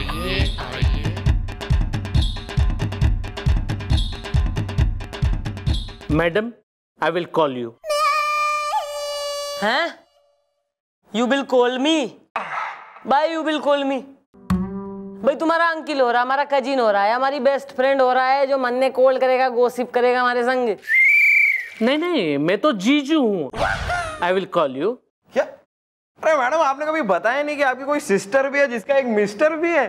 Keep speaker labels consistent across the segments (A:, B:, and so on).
A: आइए। आइए
B: madam I will call you
C: हैं? You will call me by you will call me भाई तुम्हारा अंकिल हो रहा है हमारा कजिन हो रहा है हमारी बेस्ट फ्रेंड हो रहा है जो मन ने कॉल करेगा गोसिप करेगा हमारे संग।
B: नहीं नहीं मैं तो जीजू हूँ। आई विल कॉल यू
D: अरे मैडम आपने कभी बताया नहीं कि आपकी कोई सिस्टर भी है जिसका एक मिस्टर भी है?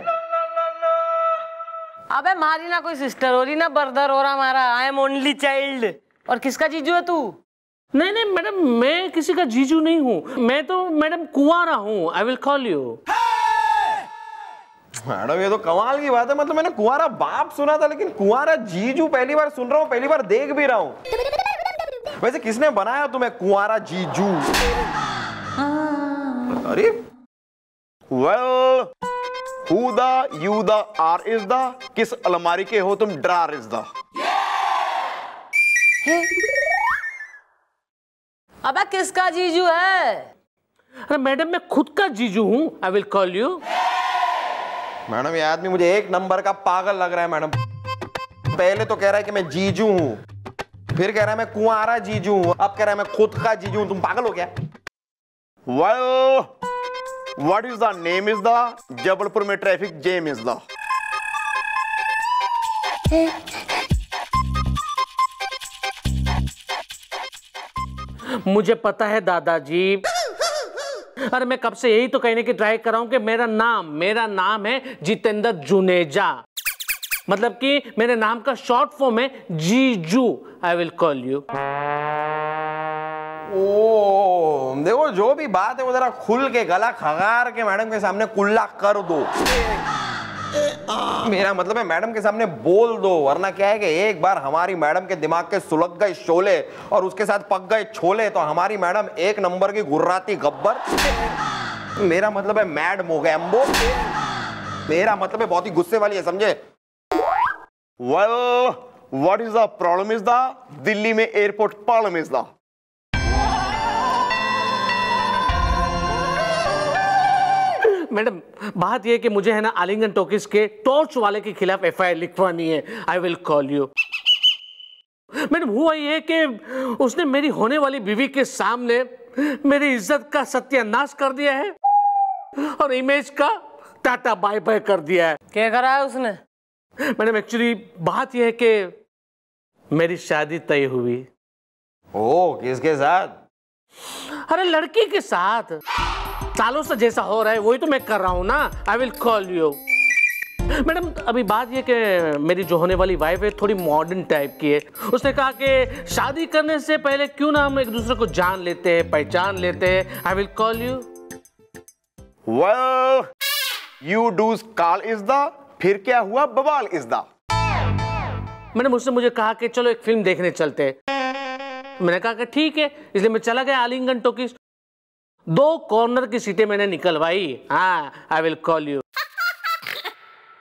C: अबे हमारी ना कोई सिस्टर हो रही ना ब्रदर हो रहा हमारा। आई एम ओनली चाइल्ड और किसका जीजू है तू?
B: नहीं नहीं मैडम मैं किसी का जीजू नहीं हूँ। मैं तो मैडम कुंवारा हूँ। I will call you
D: madam ये तो कमाल की बात है। मतलब मैंने कुआरा बाप सुना था लेकिन कुआरा जीजू पहली बार सुन रहा हूँ पहली बार देख भी रहा हूँ। वैसे किसने बनाया तुम्हें कुआरा जीजू? अरे।
E: Well who the you the are is the किस अलमारी के हो तुम ड्रार इज़ द
C: अबे किसका जीजू है?
B: अरे मैडम मैं खुद का जीजू हूँ। I will call you
D: madam ये आदमी मुझे एक नंबर का पागल लग रहा है मैडम। पहले तो कह रहा है कि मैं जीजू हूँ। फिर कह रहा है मैं कुआरा जीजू हूँ। अब कह रहा है मैं खुद का जीजू हूँ। तुम पागल हो क्या
E: well what is the name is the Jabalpur में ट्रैफ़िक जेम इज़ द
B: मुझे पता है दादाजी। अरे मैं कब से यही तो कहने की ट्राई कर रहा हूँ कि मेरा नाम मेरा नाम है जितेंद्र जुनेजा। मतलब कि मेरे नाम का शॉर्ट फॉर्म है जीजू आई विल कॉल यू
D: देखो, जो भी बात है वो जरा खुल के, गला खगार के मैडम के सामने कुल्ला कर दो। मेरा मतलब है, मैडम के सामने बोल दो, वरना क्या है कि एक बार हमारी मैडम के दिमाग के सुलग गए शोले और उसके साथ पक गए छोले तो हमारी मैडम एक नंबर की गुर्राती गब्बर। मेरा मतलब है, मैड मोगैम्बो। मेरा मतलब है, बहुत ही गुस्से वाली है, समझे?
E: Well what is the problem is the Delhi में airport problem is the
B: madam बात यह कि मुझे है ना आलिंगन टॉकीज के टॉर्च वाले के खिलाफ एफआईआर लिखवानी है। I will call you madam हुआ ये कि उसने मेरी होने वाली बीवी के सामने मेरी इज़्ज़त का सत्यानाश कर दिया है और इमेज का टाटा बाय बाय कर दिया है।
C: क्या करा है उसने?
B: मैडम एक्चुअली बात यह है कि मेरी शादी तय हुई।
D: ओ किसके साथ?
B: अरे लड़की के साथ। सालों से जैसा हो रहा है वही तो मैं कर रहा हूँ ना। I will call you madam अभी बात ये कि मेरी जो होने वाली वाइफ है थोड़ी मॉडर्न टाइप की है। उसने कहा कि शादी करने से पहले क्यों ना हम एक दूसरे को जान लेते हैं पहचान लेते हैं। I will call you
E: well you do call is the फिर क्या हुआ? बवाल इज़ द
B: मैडम उसने मुझे कहा कि चलो एक फ़िल्म देखने चलते हैं। मैंने कहा कि ठीक है इसलिए मैं चला गया आलिंगन टोकीज। दो कॉर्नर की सीटें मैंने निकलवाई। हाँ आई विल कॉल यू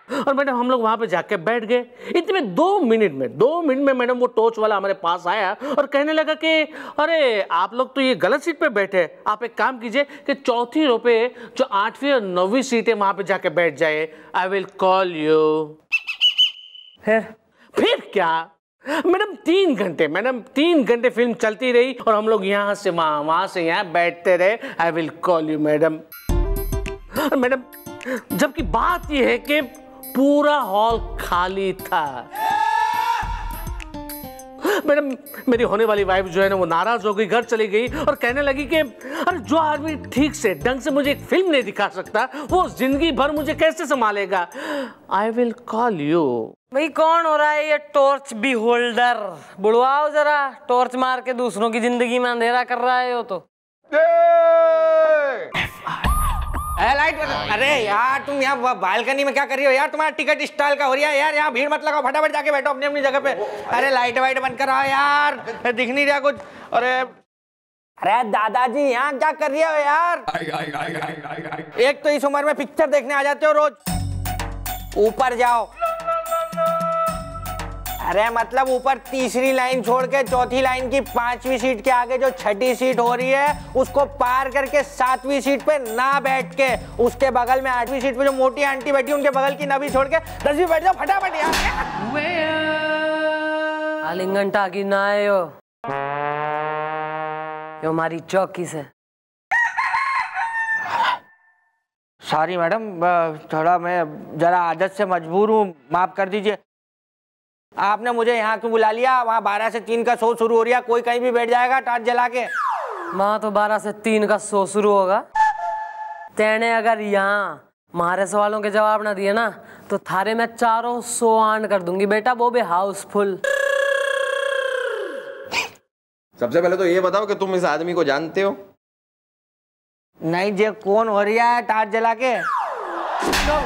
B: और मैडम हम लोग वहाँ पे जाके बैठ गए। इतने दो मिनट में दो मिनट में मैडम वो टॉर्च वाला हमारे पास आया और कहने लगा कि अरे आप लोग तो ये गलत सीट पे बैठे आप एक काम कीजिए कि चौथी रो पे जो आठवीं और नौवीं सीट है वहाँ पे जाके बैठ जाए आई विल कॉल यू
C: फिर?
B: फिर क्या? मैडम, तीन घंटे, मैडम, तीन घंटे फ़िल्म चलती रही और हम लोग यहाँ से वहाँ वहाँ से यहाँ बैठते रहे। I will call you madam. Madam, जबकि बात यह है कि पूरा हॉल खाली था। मैडम मेरी होने वाली वाइफ जो है ना वो नाराज़ हो गई घर चली गई और कहने लगी कि अरे जो आदमी ठीक से ढंग से मुझे एक फ़िल्म नहीं दिखा सकता वो ज़िंदगी भर मुझे कैसे संभालेगा? आई विल कॉल यू
C: भाई कौन हो रहा है ये टॉर्च बी होल्डर बुड़वाओ जरा टॉर्च मार के दूसरों की ज़िंदगी में अंधेरा कर रहा है वो तो।
F: अरे अरे यार तुम यहाँ बालकनी में क्या कर रही हो? यार तुम्हारा टिकट स्टाइल का हो रहा है। यार यहाँ भीड़ मत लगाओ फटाफट जाके बैठो अपनी अपनी जगह पे। अरे लाइट वाइट बंद कराओ यार। दिख नहीं रहा कुछ। अरे अरे दादाजी यहाँ क्या कर रही हो यार? एक तो इस उम्र में पिक्चर देखने आ जाते हो रोज। ऊपर जाओ। अरे मतलब ऊपर तीसरी लाइन छोड़ के चौथी लाइन की पांचवी सीट के आगे जो छठी सीट हो रही है उसको पार करके सातवीं सीट पे ना बैठ के उसके बगल में आठवीं सीट पे जो मोटी आंटी बैठी उनके बगल की नबी छोड़ के दसवीं बैठ जाओ फटाफट यार।
C: आलिंगन टाकी ना आयो यो हमारी चौकी से।
F: सॉरी मैडम थोड़ा मैं जरा आदत से मजबूर हूँ माफ़ कर दीजिए। आपने मुझे यहाँ क्यों बुला लिया? वहाँ बारह से तीन का शो शुरू हो रहा है। कोई कहीं भी बैठ जाएगा टाट जला के।
C: वहाँ तो बारह से तीन का शो शुरू होगा। तेने अगर यहाँ हमारे सवालों के जवाब ना दिए ना तो थारे में चारों सो आन कर दूँगी। बेटा वो भी हाउसफुल।
D: सबसे पहले तो ये बताओ कि तुम इस आदमी को जानते हो?
F: नहीं जे कौन हो रहा है टाट जला के? तो,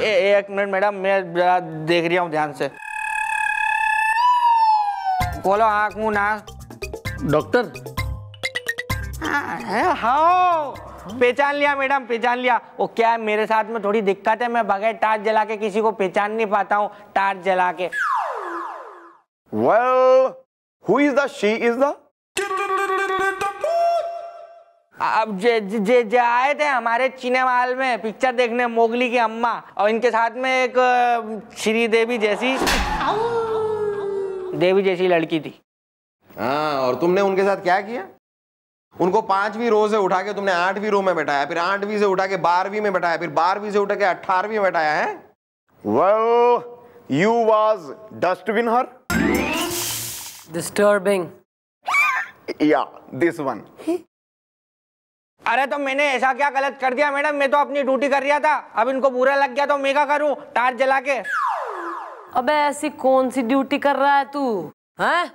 F: ए, एक मिनट मैडम मैं जरा देख रहा हूँ ध्यान से। खोलो आँख मुँह नाक।
B: डॉक्टर?
F: हाँ हाँ पहचान लिया मैडम पहचान लिया। वो क्या है मेरे साथ में थोड़ी दिक्कत है मैं बगैर टार्च जला के किसी को पहचान नहीं पाता हूँ टार्च जला के।
E: Well, who is the she is the?
F: अब जे जे जे आए थे हमारे चिनेमाल में पिक्चर देखने मोगली की अम्मा और इनके साथ में एक श्रीदेवी जैसी। देवी जैसी लड़की थी।
D: हाँ और तुमने उनके साथ क्या किया? उनको पांचवी रो से उठा के तुमने आठवीं रो में बैठाया फिर आठवीं से उठा के बारहवीं में बैठाया फिर बारहवीं से उठा के अठारहवीं में बैठाया है?
E: Well, you was dustbin her?
C: Disturbing
E: Yeah, this one.
F: अरे तो मैंने ऐसा क्या गलत कर दिया मैडम? मैं तो अपनी ड्यूटी कर रहा था। अब इनको बुरा लग गया तो मैं क्या करूँ? टार्च जला के।
C: अबे ऐसी कौन सी ड्यूटी कर रहा है तू? हैं?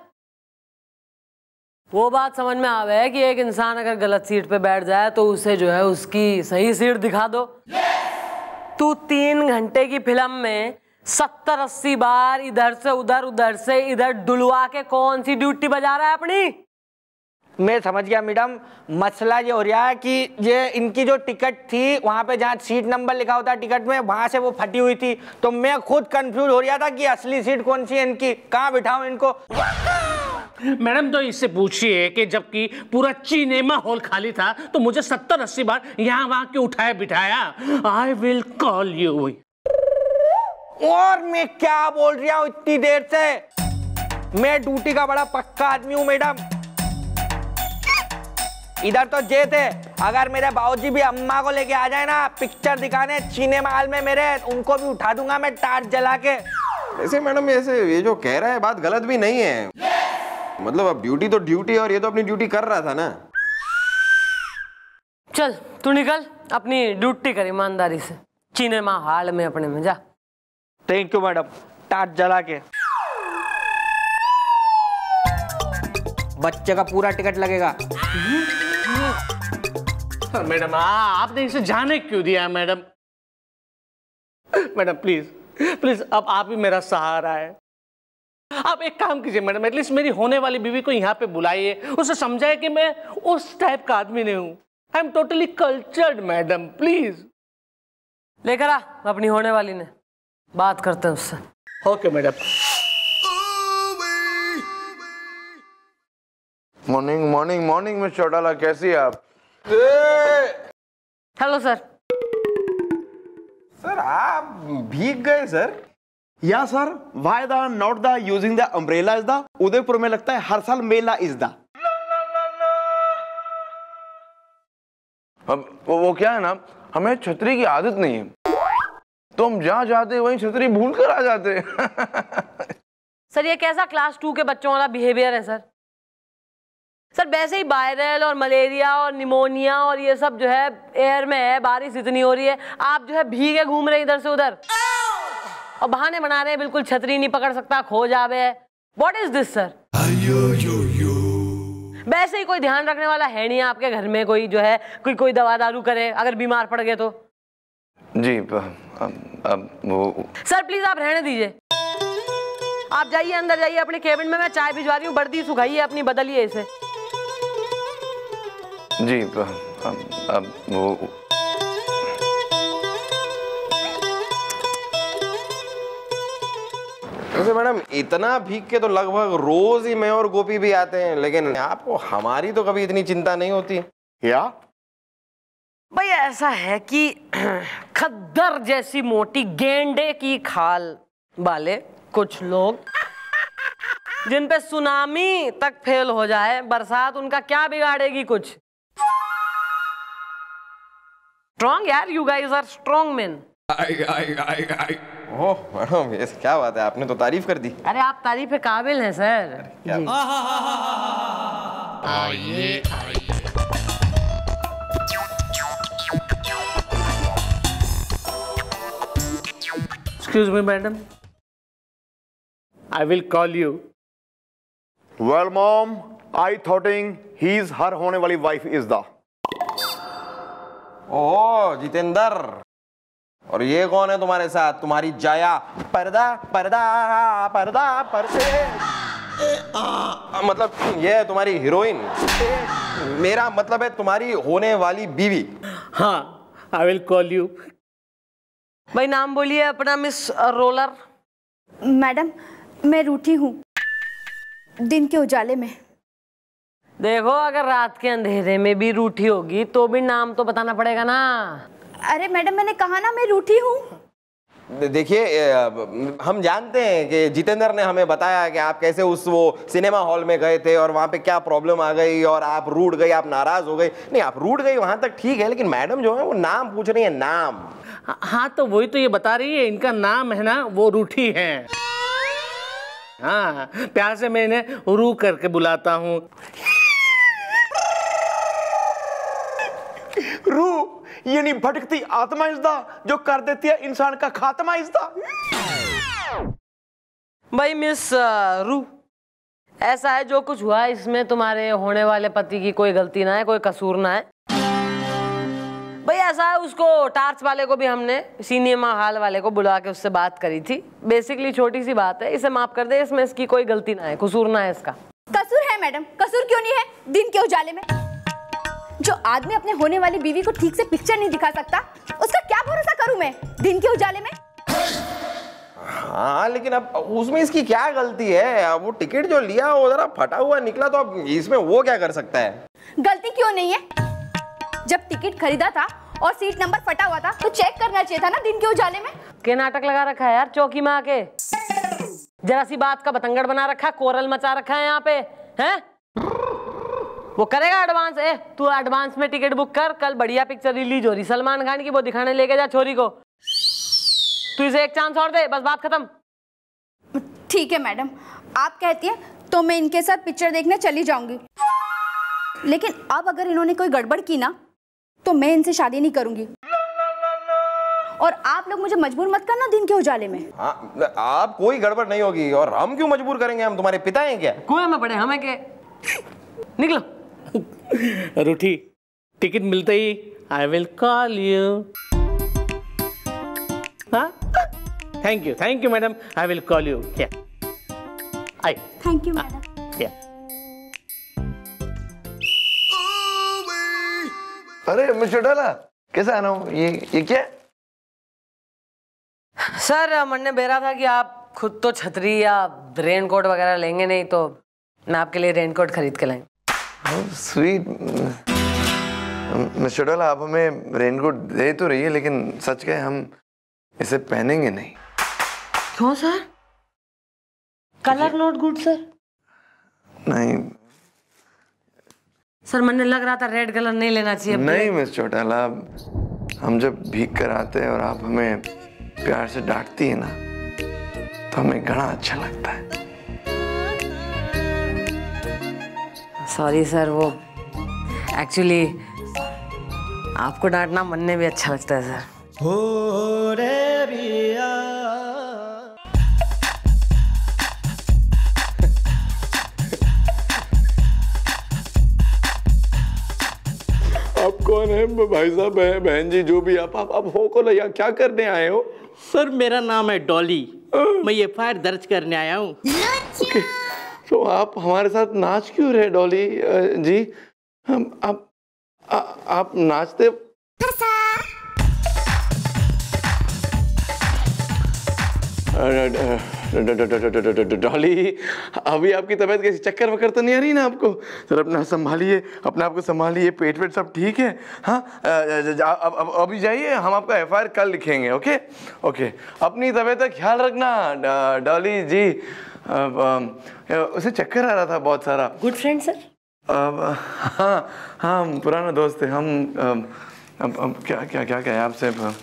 C: वो बात समझ में आवे है कि एक इंसान अगर गलत सीट पे बैठ जाए तो उसे जो है उसकी सही सीट दिखा दो। yes! तू तीन घंटे की फ़िल्म में सत्तर अस्सी बार इधर से उधर उधर से इधर डुलवा के कौन सी ड्यूटी बजा रहा है अपनी?
F: मैं समझ गया मैडम। मसला ये हो रहा है कि ये इनकी जो टिकट थी वहाँ पे जहाँ सीट नंबर लिखा होता है टिकट में वहाँ से वो फटी हुई थी। तो मैं खुद कंफ्यूज हो रहा था कि असली सीट कौन सी है इनकी कहाँ बिठाऊं इनको?
B: मैडम तो इससे पूछिए कि जबकि पूरा सिनेमा हॉल खाली था तो मुझे सत्तर अस्सी बार यहाँ वहाँ क्यों उठाया बिठाया? आई विल कॉल यू
F: और मैं क्या बोल रहा हूँ इतनी देर से? मैं ड्यूटी का बड़ा पक्का आदमी हूँ मैडम। इधर तो जे थे अगर मेरे बाबूजी भी अम्मा को लेके आ जाए ना पिक्चर दिखाने सिनेमा हॉल में मेरे उनको भी उठा दूँगा मैं टार्च जला के।
D: ऐसे मैडम ऐसे ये जो कह रहा है बात गलत भी नहीं है। मतलब अब ड्यूटी तो ड्यूटी और ये तो अपनी ड्यूटी कर रहा था ना।
C: चल तू निकल अपनी ड्यूटी कर ईमानदारी से। सिनेमा हॉल में अपने में जा।
F: थैंक यू मैडम टार्च जला के। बच्चे का पूरा टिकट लगेगा।
B: मैडम आपने इसे जाने क्यों दिया मैडम मैडम प्लीज़ प्लीज़ अब आप ही मेरा सहारा है। आप एक काम कीजिए मैडम एटलीस्ट मेरी होने वाली बीवी को यहाँ पे बुलाइए उसे समझाए कि मैं उस टाइप का आदमी नहीं हूँ। I am totally cultured madam please
C: लेकर आ अपनी होने वाली ने। बात करते हैं उससे।
B: Okay madam
E: morning morning morning miss Chautala कैसी है आप?
C: हेलो सर
D: सर आप भीग गए सर
E: या sir why the not the using the umbrella is the Udaipur में लगता है हर साल मेला इज़ द
A: अब वो, वो क्या है ना? हमें छतरी की आदत नहीं है। तो हम जहाँ जाते वहीं छतरी भूल कर आ जाते
C: सर ये कैसा क्लास टू के बच्चों वाला बिहेवियर है सर सर वैसे ही वायरल और मलेरिया और निमोनिया और ये सब जो है एयर में है बारिश इतनी हो रही है। आप जो है भीगे घूम रहे इधर से उधर। और बहाने बना रहे हैं बिल्कुल छतरी नहीं पकड़ सकता खो जावे वॉट इज़ दिस सर वैसे ही कोई ध्यान रखने वाला है नहीं आपके घर में कोई जो है कोई कोई दवा दारू करे अगर बीमार पड़ गए तो?
A: जी अब, अब वो
C: सर प्लीज़ आप रहने दीजिए। आप जाइए अंदर जाइए अपने केबिन में मैं चाय भिजवा रही हूँ वर्दी सुखाइए अपनी बदलिए इसे।
A: जी अब वो
D: वैसे मैडम इतना भीग के तो लगभग रोज ही मैं और गोपी भी आते हैं लेकिन आपको हमारी तो कभी इतनी चिंता नहीं होती।
E: या
C: भाई ऐसा है कि खद्दर जैसी मोटी गेंडे की खाल वाले कुछ लोग जिन पे सुनामी तक फेल हो जाए बरसात उनका क्या बिगाड़ेगी कुछ? स्ट्रॉन्ग यार you guys are strong man
D: oh madam ये क्या बात है? आपने तो तारीफ़ कर दी।
C: अरे आप तारीफ़ के काबिल हैं सर। जी।
B: Excuse me madam I will call you
E: well mom I thinking he is her होने वाली wife is the
D: oh Jitendra. और ये कौन है तुम्हारे साथ? तुम्हारी जाया। पर्दा पर्दा पर्दा पर्दे। आ, मतलब ये है तुम्हारी हीरोइन। मेरा मतलब है तुम्हारी होने वाली बीवी।
B: हाँ आई विल कॉल यू
C: भाई नाम बोलिए अपना मिस रोलर।
G: मैडम मैं रूठी हूँ। दिन के उजाले में।
C: देखो अगर रात के अंधेरे में भी रूठी होगी तो भी नाम तो बताना पड़ेगा ना।
G: अरे मैडम मैंने कहा ना मैं रूठी हूँ।
D: देखिए हम जानते हैं कि जितेंद्र ने हमें बताया कि आप कैसे उस वो सिनेमा हॉल में गए थे और वहाँ पे क्या प्रॉब्लम आ गई और आप रूठ गई आप नाराज़ हो गई। नहीं आप रूठ गई वहाँ तक ठीक है लेकिन मैडम जो है वो नाम पूछ रही है नाम।
B: हाँ- हाँ तो वही तो ये बता रही है इनका नाम है ना वो रूठी है। हाँ प्यार से मैं इन्हें रू करके बुलाता हूँ
E: रू यानी भटकती आत्मा द जो कर देती है इंसान का खात्मा द
C: भाई मिस रू ऐसा है जो कुछ हुआ इसमें तुम्हारे होने वाले पति की कोई गलती ना है कोई कसूर ना है। भाई ऐसा है उसको टार्च वाले को भी हमने सिनेमा हॉल वाले को बुला के उससे बात करी थी। बेसिकली छोटी सी बात है इसे माफ़ कर दे इसमें इसकी कोई गलती ना है कसूर ना है इसका।
G: कसूर है मैडम कसूर क्यों नहीं है? दिन के उजाले में। जो आदमी अपने होने वाली बीवी को ठीक से पिक्चर नहीं दिखा सकता उसका क्या भरोसा करूँ मैं? दिन के उजाले में?
D: हाँ लेकिन अब उसमें इसकी क्या गलती है? अब वो टिकट जो लिया वो जरा फटा हुआ निकला तो अब इसमें वो क्या कर सकता है?
G: गलती क्यों नहीं है? जब टिकट खरीदा था और सीट नंबर फटा हुआ था तो चेक करना चाहिए था ना दिन के उजाले में?
C: के नाटक लगा रखा है यार चौकी में आके जरा सी बात का बतंगड़ बना रखा है कोरल मचा रखा है यहाँ पे हैं? वो करेगा एडवांस ए तू एडवांस में टिकट बुक कर कल बढ़िया पिक्चर रिलीज़ हो रही। सलमान खान की वो दिखाने लेके जा छोरी को। तू इसे एक चांस और दे बस बात खत्म।
G: ठीक है मैडम आप कहती हैं तो मैं इनके साथ पिक्चर देखने चली जाऊँगी। लेकिन अब अगर इन्होंने कोई गड़बड़ की ना तो मैं इनसे शादी नहीं करूँगी। और आप लोग मुझे मजबूर मत करना दिन के उजाले में।
D: हाँ आप कोई गड़बड़ नहीं होगी और हम क्यों मजबूर करेंगे? हम तुम्हारे पिता हैं क्या?
C: कुएँ में पड़े हमें के? निकलो।
B: रूठी टिकट मिलते ही आई विल कॉल यू हाँ? Thank you thank you madam I will call you क्या आई
G: थैंक यू मैडम
A: अरे मिस्टर डाला कैसे आना हूँ ये ये क्या?
C: सर मन ने बेरा था कि आप खुद तो छतरी या रेन कोट वगैरह लेंगे नहीं तो मैं आपके लिए रेन कोट खरीद के लाएँगे।
A: स्वीट मिस्टर डाला आप हमें रेनकोट दे तो रही है लेकिन सच कहे हम इसे पहनेंगे नहीं।
C: क्यों sir colour not good sir
A: नहीं।
C: सर मन लग रहा था रेड कलर नहीं लेना चाहिए
A: नहीं मिस चौटाला हम जब भीग कर आते हैं और आप हमें प्यार से डांटती है ना तो हमें घना अच्छा लगता है।
C: सॉरी सर वो एक्चुअली आपको डांटना मन में भी अच्छा लगता है सर हो रे
E: आप कौन है? भाई साहब बहन बहन जी जो भी आप आप, आप हो को यहाँ क्या करने आए हो?
H: सर मेरा नाम है डॉली। मैं ये एफ़ दर्ज करने आया हूँ।
A: तो आप हमारे साथ नाच क्यों रहे डॉली? जी हम आप आ, आप नाचते uh, uh, ड- डॉली अभी आपकी तबीयत कैसी? चक्कर वक्कर तो नहीं आ रही ना आपको? सर अपना संभालिए अपने आप को संभालिए पेट वेट सब ठीक है? हाँ अब अभी जाइए हम आपका एफ़ कल लिखेंगे ओके? ओके अपनी तबीयत का ख्याल रखना डॉली जी। उसे चक्कर आ रहा था बहुत सारा।
C: गुड फ्रेंड सर
A: हाँ हाँ पुराना दोस्त है हम अब अब, क्या क्या क्या कहें आपसे? अब,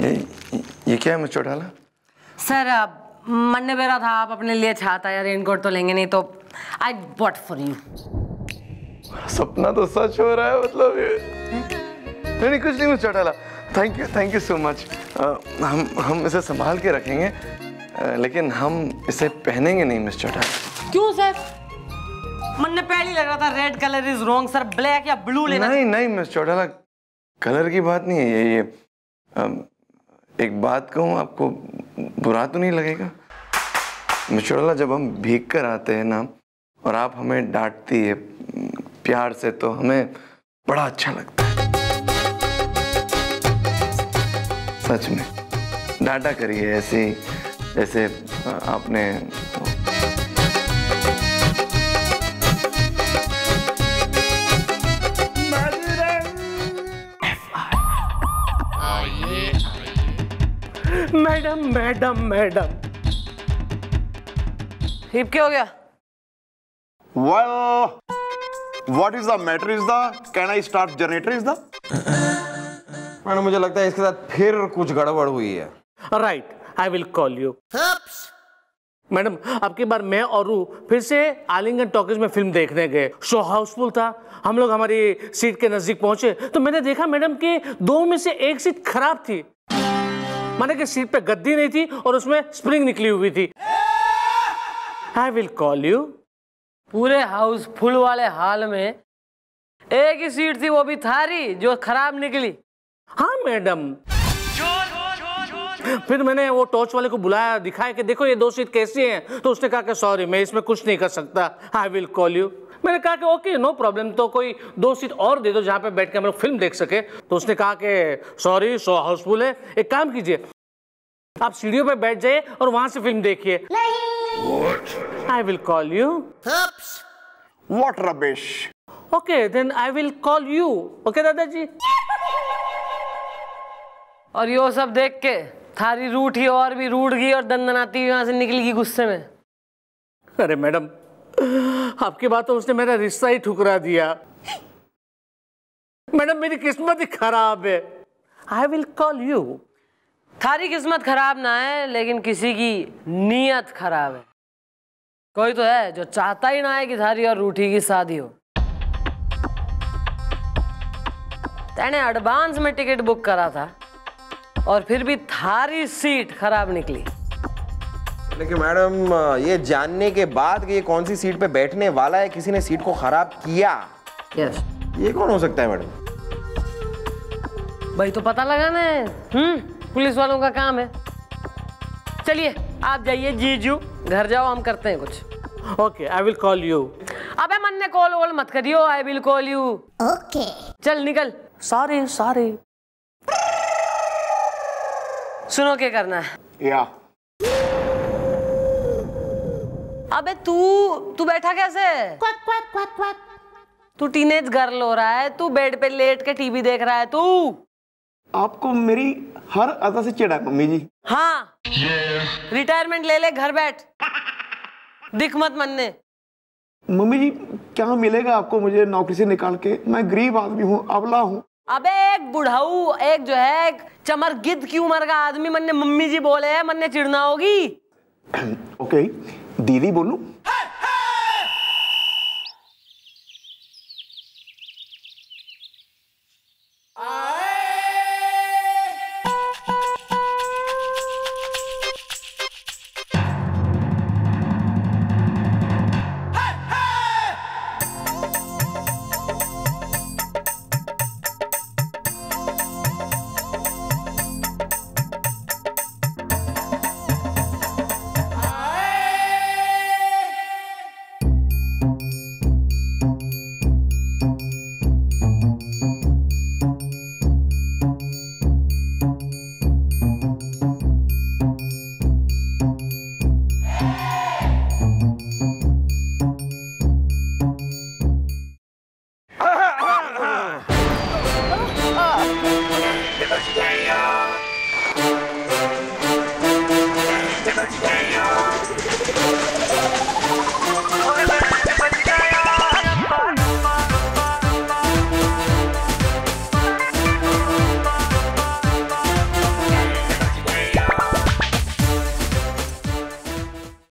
A: ये ये क्या है मुझे डाला?
C: सर मन ने मेरा था आप अपने लिए छाता या रेनकोट तो लेंगे नहीं तो आई बॉट फॉर यू
A: सपना तो सच हो रहा है मतलब ये। नहीं नहीं कुछ नहीं मुझे डाला। Thank you thank you so much हम हम इसे संभाल के रखेंगे अ, लेकिन हम इसे पहनेंगे नहीं मिस चौटाला
C: क्यों सर? मन ने पहले लग रहा था red colour is wrong sir black या ब्लू लेना।
A: नहीं नहीं मिस चौटाला कलर की बात नहीं है ये ये एक बात कहूँ, आपको बुरा तो नहीं लगेगा? मिस जब हम भीग कर आते हैं ना, और आप हमें डांटती है, प्यार से तो हमें बड़ा अच्छा लगता है। सच में। डांटा करिए, ऐसे, जैसे आपने
B: मैडम मैडम मैडम।
C: हिप क्या हो गया?
E: Well, what is the matter is the? Can I start generator is the?
D: Madam मुझे लगता है इसके साथ फिर कुछ गड़बड़ हुई है।
B: Right I will call you madam अब की बार मैं और रू फिर से आलिंगन टॉकीज में फ़िल्म देखने गए। शो हाउसफुल था। हम लोग हमारी सीट के नज़दीक पहुँचे। तो मैंने देखा मैडम कि दो में से एक सीट खराब थी। माने कि सीट पे गद्दी नहीं थी और उसमें स्प्रिंग निकली हुई थी। आई विल कॉल यू
C: पूरे हाउस फुल वाले हाल में एक ही सीट थी वो भी थारी जो खराब निकली।
B: हाँ मैडम। फिर मैंने वो टॉर्च वाले को बुलाया दिखाया कि देखो ये दो सीट कैसी हैं। तो उसने कहा कि सॉरी मैं इसमें कुछ नहीं कर सकता। आई विल कॉल यू मैंने कहा कि ओके नो प्रॉब्लम तो कोई दो सीट और दे दो जहाँ पे बैठ के हम लोग फ़िल्म देख सके। तो उसने कहा कि सॉरी सो हाउसफुल है। एक काम कीजिए आप सीढ़ियों पे बैठ जाइए और वहाँ से फ़िल्म देखिए। I will call you
E: what rubbish.
B: Okay then I will call you okay दादाजी?
C: और यो सब देख के थारी रूठी और भी रूठ गई और दंदनाती हुई वहाँ से निकल गई गुस्से में।
B: अरे मैडम आपकी बात तो उसने मेरा रिश्ता ही ठुकरा दिया। मैडम मेरी किस्मत ही खराब है। आई विल कॉल यू
C: थारी किस्मत खराब ना है लेकिन किसी की नीयत खराब है। कोई तो है जो चाहता ही ना है कि थारी और रूठी की शादी हो। तेने एडवांस में टिकट बुक करा था और फिर भी थारी सीट खराब निकली।
D: लेकिन मैडम ये जानने के बाद कि ये कौन सी सीट पे बैठने वाला है किसी ने सीट को खराब किया?
C: यस
D: ये कौन हो सकता है मैडम?
C: भाई तो पता लगाना है। हम्म। पुलिस वालों का काम है। चलिए आप जाइए जीजू। घर जाओ हम करते हैं कुछ।
B: Okay I will call you
C: अबे मन ने कॉल वॉल मत करियो I will call you okay चल निकल।
B: सॉरी सॉरी
C: सुनो क्या करना है?
E: yeah
C: अबे तू तू बैठा कैसे? तू टीनेज गर्ल हो रहा है तू बेड पे लेट के टीवी देख रहा है तू।
E: आपको मेरी हर अदा से चिढ़ा है मम्मी जी।
C: हाँ। रिटायरमेंट ले ले घर बैठ। दिख मत मन्ने।
E: मम्मी जी क्या मिलेगा आपको मुझे नौकरी से निकाल के? मैं गरीब आदमी हूँ अबला हूँ।
C: अबे एक बुढ़ाऊ एक जो है एक चमर गिद्ध की उम्र का आदमी मन ने मम्मी जी बोले है मन ने चिढ़ना होगी।
E: ओके दीदी बोलूँ?